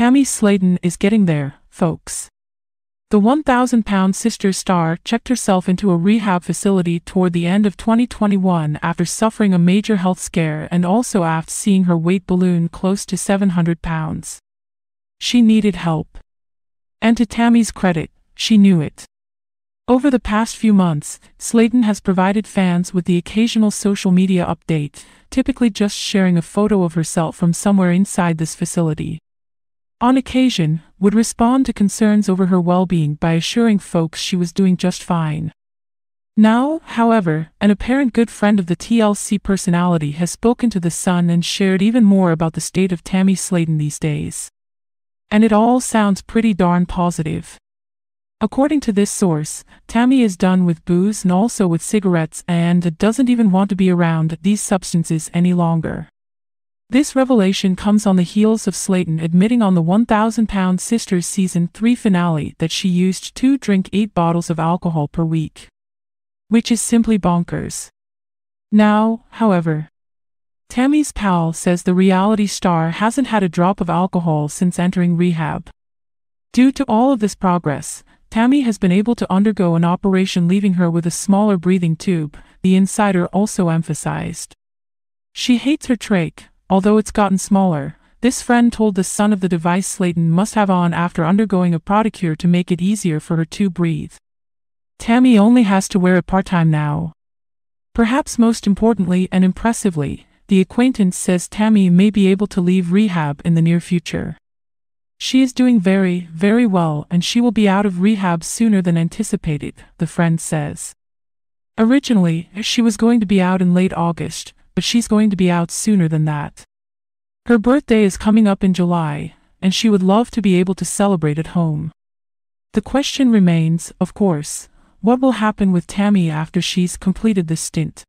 Tammy Slaton is getting there, folks. The 1,000 pound sister star checked herself into a rehab facility toward the end of 2021 after suffering a major health scare and also after seeing her weight balloon close to 700 pounds. She needed help. And to Tammy's credit, she knew it. Over the past few months, Slaton has provided fans with the occasional social media update, typically just sharing a photo of herself from somewhere inside this facility on occasion, would respond to concerns over her well-being by assuring folks she was doing just fine. Now, however, an apparent good friend of the TLC personality has spoken to The Sun and shared even more about the state of Tammy Slaton these days. And it all sounds pretty darn positive. According to this source, Tammy is done with booze and also with cigarettes and doesn't even want to be around these substances any longer. This revelation comes on the heels of Slaton admitting on the 1,000 Pound Sisters season 3 finale that she used to drink 8 bottles of alcohol per week. Which is simply bonkers. Now, however, Tammy's pal says the reality star hasn't had a drop of alcohol since entering rehab. Due to all of this progress, Tammy has been able to undergo an operation leaving her with a smaller breathing tube, the insider also emphasized. She hates her trach, Although it's gotten smaller, this friend told the Sun of the device Slaton must have on after undergoing a procedure to make it easier for her to breathe. Tammy only has to wear it part-time now. Perhaps most importantly and impressively, the acquaintance says Tammy may be able to leave rehab in the near future. She is doing very, very well and she will be out of rehab sooner than anticipated, the friend says. Originally, she was going to be out in late August, but she's going to be out sooner than that. Her birthday is coming up in July, and she would love to be able to celebrate at home. The question remains, of course, what will happen with Tammy after she's completed this stint?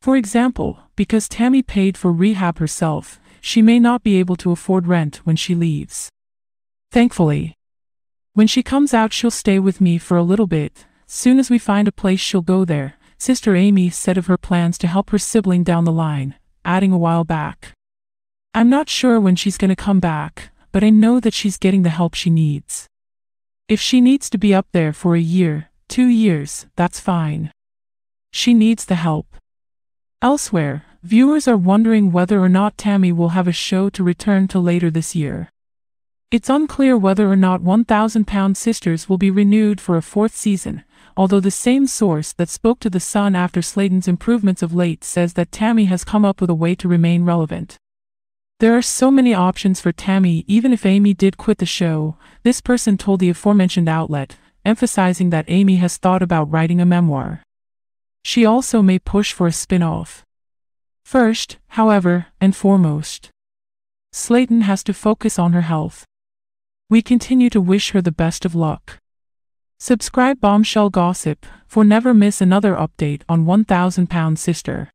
For example, because Tammy paid for rehab herself, she may not be able to afford rent when she leaves. Thankfully, when she comes out, she'll stay with me for a little bit. Soon as we find a place, she'll go there, Sister Amy said of her plans to help her sibling down the line, adding a while back. I'm not sure when she's gonna come back, but I know that she's getting the help she needs. If she needs to be up there for a year, two years, that's fine. She needs the help. Elsewhere, viewers are wondering whether or not Tammy will have a show to return to later this year. It's unclear whether or not 1000 Pound Sisters will be renewed for a fourth season, although the same source that spoke to The Sun after Slaton's improvements of late says that Tammy has come up with a way to remain relevant. There are so many options for Tammy even if Amy did quit the show, this person told the aforementioned outlet, emphasizing that Amy has thought about writing a memoir. She also may push for a spin-off. First, however, and foremost, Slaton has to focus on her health. We continue to wish her the best of luck. Subscribe Bombshell Gossip for never miss another update on 1000 Pound Sister.